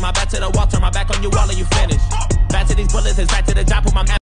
My back to the wall, turn my back on you all and you finish. Back to these bullets, it's back to the job, put my